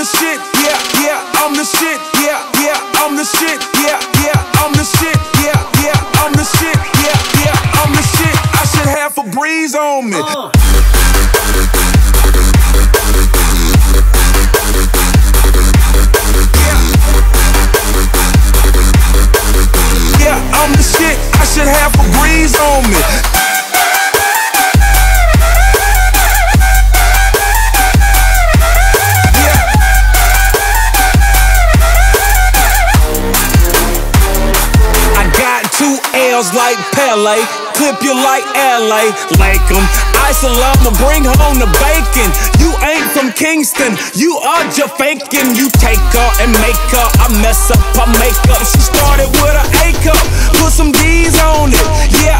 the shit. like Pele, clip you like LA, like them. Isolate them, bring home the bacon. You ain't from Kingston, you are just faking. You take her and make her, I mess up, I make up. She started with an A cup, put some D's on it. Yeah,